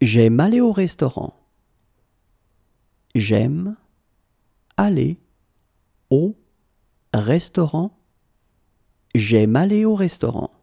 J'aime aller au restaurant. J'aime aller au restaurant. J'aime aller au restaurant.